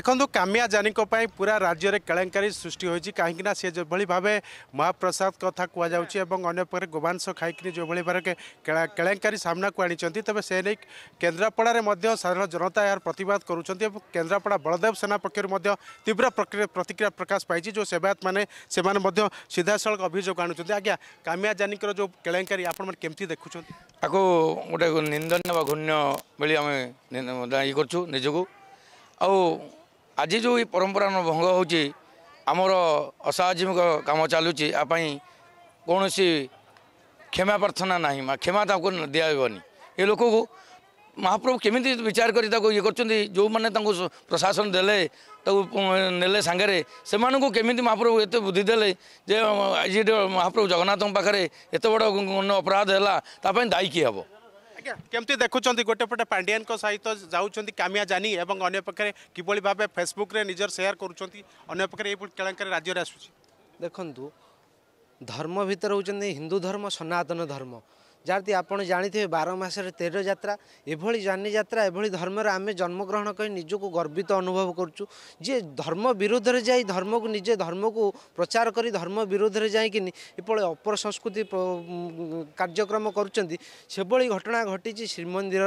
ଦେଖନ୍ତୁ କାମିଆ ଜାନିଙ୍କ ପାଇଁ ପୁରା ରାଜ୍ୟରେ କେଳେଙ୍କାରୀ ସୃଷ୍ଟି ହୋଇଛି। କାହିଁକିନା ସେ ଯେଭଳି ଭାବେ ମହାପ୍ରସାଦ କଥା କୁହାଯାଉଛି ଏବଂ ଅନ୍ୟ ପ୍ରକାର ଗୋମାଂସ ଖାଇକିରି ଯେଭଳି ଭାବରେ କେ- କେଳା- କେଳେଙ୍କାରୀ ସାମ୍ନାକୁ ଆଣିଛନ୍ତି ତେବେ ସେ ନେଇ କେନ୍ଦ୍ରାପଡ଼ାରେ ମଧ୍ୟ ସାଧାରଣ ଜନତା ଏହାର ପ୍ରତିବାଦ କରୁଛନ୍ତି ଏବଂ କେନ୍ଦ୍ରାପଡ଼ା ବଳଦେବ ସେନା ପକ୍ଷରୁ ମଧ୍ୟ ତୀବ୍ର ପ୍ରକ୍ରିୟା ପ୍ରତିକ୍ରିୟା ପ୍ରକାଶ ପାଇଛି। ଯେଉଁ ସେବାୟତମାନେ ସେମାନେ ମଧ୍ୟ ସିଧାସଳଖ ଅଭିଯୋଗ ଆଣୁଛନ୍ତି। ଆଜ୍ଞା କାମିଆ ଜାନିଙ୍କର ଯେଉଁ କେଳେଙ୍କାରୀ ଆପଣମାନେ କେମିତି ଦେଖୁଛନ୍ତି? ଆକୁ ଗୋଟେ ନିନ୍ଦନୀୟ ବା ଘୃଣ୍ୟ ଭଳି ଆମେ ନି- ଇଏ କରୁଛୁ ନିଜକୁ। ଆଉ ଆଜି ଯେଉଁ ଏ ପରମ୍ପରା ଭଙ୍ଗ ହେଉଛି ଆମର ଅସାମାଜିକ କାମ ଚାଲୁଛି ଆ ପାଇଁ କୌଣସି କ୍ଷମା ପ୍ରାର୍ଥନା ନାହିଁ କ୍ଷମା ତାକୁ ଦିଆଯିବନି ଏ ଲୋକକୁ ମହାପ୍ରଭୁ କେମିତି ବିଚାର କରି ତାକୁ ଇଏ କରୁଛନ୍ତି ଯେଉଁମାନେ ତାଙ୍କୁ ପ୍ରଶାସନ ଦେଲେ ତାକୁ ନେଲେ ସାଙ୍ଗରେ ସେମାନଙ୍କୁ କେମିତି ମହାପ୍ରଭୁ ଏତେ ବୁଦ୍ଧି ଦେଲେ ଯେ ଆଜି ମହାପ୍ରଭୁ ଜଗନ୍ନାଥଙ୍କ ପାଖରେ ଏତେ ବଡ଼ ଅପରାଧ ହେଲା ତା ପାଇଁ ଦାୟୀ କିଏ ହେବ? কেমতি দেখুছেন গোটে পটে পাণ্ডিয়ান সহিত যাচ্ছেন কামিয়া জানি এবং অন্য পক্ষে কিভাবে ভাবে ফেসবুকরে নিজের সেয়ার করছেন অন্য পক্ষে এইপরি কেলেঙ্কারি রাজ্যের আসুচি দেখুন ধর্ম ভিতরে হচ্ছেন হিন্দু ধর্ম সনাতন ধর্ম ଯାହାକି ଆପଣ ଜାଣିଥିବେ ବାର ମାସରେ ତେର ଯାତ୍ରା ଏଭଳି ଯାନି ଯାତ୍ରା ଏଭଳି ଧର୍ମରେ ଆମେ ଜନ୍ମଗ୍ରହଣ କରି ନିଜକୁ ଗର୍ବିତ ଅନୁଭବ କରୁଛୁ। ଯିଏ ଧର୍ମ ବିରୁଦ୍ଧରେ ଯାଇ ଧର୍ମକୁ ନିଜେ ଧର୍ମକୁ ପ୍ରଚାର କରି ଧର୍ମ ବିରୁଦ୍ଧରେ ଯାଇକିନି ଏଭଳି ଅପର ସଂସ୍କୃତି କାର୍ଯ୍ୟକ୍ରମ କରୁଛନ୍ତି ସେଭଳି ଘଟଣା ଘଟିଛି ଶ୍ରୀମନ୍ଦିର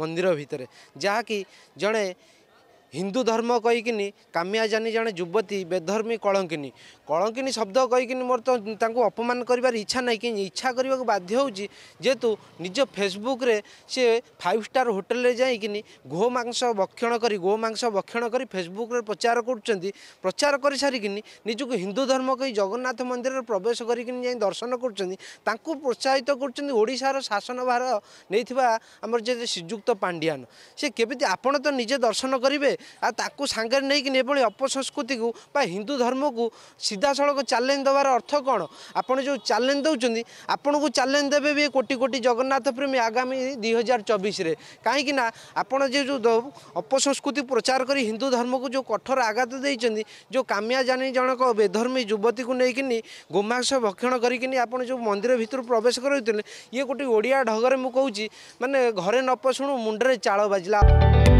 ମନ୍ଦିର ଭିତରେ। ଯାହାକି ଜଣେ ହିନ୍ଦୁ ଧର୍ମ କହିକିନି କାମିଆ ଜାନି ଜଣେ ଯୁବତୀ ବେଧର୍ମୀ କଳଙ୍କିନୀ। କଳଙ୍କିନୀ ଶବ୍ଦ କହିକିନି ମୋର ତ ତାଙ୍କୁ ଅପମାନ କରିବାର ଇଚ୍ଛା ନାହିଁ କିନ୍ତୁ ଇଚ୍ଛା କରିବାକୁ ବାଧ୍ୟ ହେଉଛି ଯେହେତୁ ନିଜ ଫେସବୁକରେ ସେ ଫାଇଭ୍ ଷ୍ଟାର ହୋଟେଲରେ ଯାଇକିନି ଗୋ ମାଂସ ଭକ୍ଷଣ କରି ଗୋ ମାଂସ ଭକ୍ଷଣ କରି ଫେସବୁକରେ ପ୍ରଚାର କରୁଛନ୍ତି ପ୍ରଚାର କରିସାରିକିନି ନିଜକୁ ହିନ୍ଦୁ ଧର୍ମ କହି ଜଗନ୍ନାଥ ମନ୍ଦିରରେ ପ୍ରବେଶ କରିକିନି ଯାଇ ଦର୍ଶନ କରୁଛନ୍ତି ତାଙ୍କୁ ପ୍ରୋତ୍ସାହିତ କରୁଛନ୍ତି ଓଡ଼ିଶାର ଶାସନ ଭାର ନେଇଥିବା ଆମର ଯେ ଶ୍ରୀଯୁକ୍ତ ପାଣ୍ଡିଆନ। ସେ କେମିତି ଆପଣ ତ ନିଜେ ଦର୍ଶନ କରିବେ? ଆଉ ତାକୁ ସାଙ୍ଗରେ ନେଇକି ଏଭଳି ଅପସଂସ୍କୃତିକୁ ବା ହିନ୍ଦୁ ଧର୍ମକୁ ସିଧାସଳଖ ଚ୍ୟାଲେଞ୍ଜ ଦେବାର ଅର୍ଥ କ'ଣ? ଆପଣ ଯେଉଁ ଚ୍ୟାଲେଞ୍ଜ ଦେଉଛନ୍ତି ଆପଣଙ୍କୁ ଚ୍ୟାଲେଞ୍ଜ ଦେବେ ବି ଏ କୋଟି କୋଟି ଜଗନ୍ନାଥ ପ୍ରେମୀ ଆଗାମୀ ଦୁଇ ହଜାର ଚବିଶରେ କାହିଁକି ନା ଆପଣ ଯେ ଯେଉଁ ଦ- ଅପସଂସ୍କୃତି ପ୍ରଚାର କରି ହିନ୍ଦୁ ଧର୍ମକୁ ଯେଉଁ କଠୋର ଆଘାତ ଦେଇଛନ୍ତି ଯେଉଁ କାମିଆ ଜାନି ଜଣକ ବେଧର୍ମୀ ଯୁବତୀକୁ ନେଇକିନି ଗୋମାଂସ ଭକ୍ଷଣ କରିକିନି ଆପଣ ଯେଉଁ ମନ୍ଦିର ଭିତରୁ ପ୍ରବେଶ କରାଉଥିଲେ ଇଏ ଗୋଟେ ଓଡ଼ିଆ ଢଗରେ ମୁଁ କହୁଛି ମାନେ ଘରେ ନ ପଶୁଣୁ ମୁଣ୍ଡରେ ଚାଳ ବାଜିଲା।